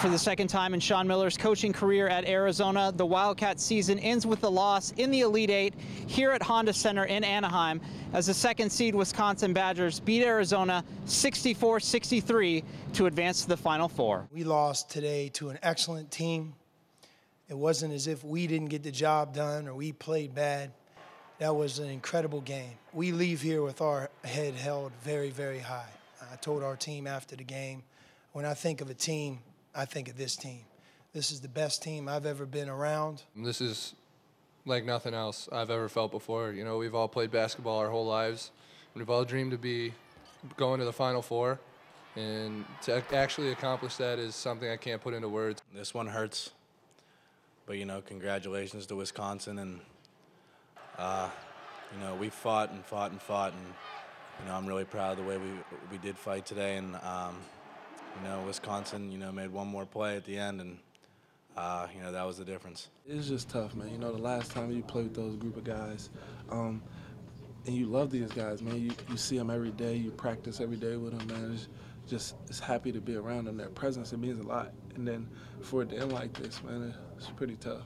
For the second time in Sean Miller's coaching career at Arizona, the Wildcat season ends with a loss in the Elite Eight here at Honda Center in Anaheim as the second seed Wisconsin Badgers beat Arizona 64 63 to advance to the Final Four. We lost today to an excellent team. It wasn't as if we didn't get the job done or we played bad. That was an incredible game. We leave here with our head held very, very high. I told our team after the game, when I think of a team, I think of this team. This is the best team I've ever been around. This is like nothing else I've ever felt before. You know, we've all played basketball our whole lives. and We've all dreamed to be going to the Final Four. And to actually accomplish that is something I can't put into words. This one hurts, but you know, congratulations to Wisconsin, and uh, you know, we fought and fought and fought, and you know, I'm really proud of the way we we did fight today, and um, you know, Wisconsin, you know, made one more play at the end, and uh, you know, that was the difference. It's just tough, man. You know, the last time you played with those group of guys, um, and you love these guys, man. You, you see them every day. You practice every day with them, man. It's just it's happy to be around them. Their presence it means a lot. And then for it to end like this, man, it's pretty tough.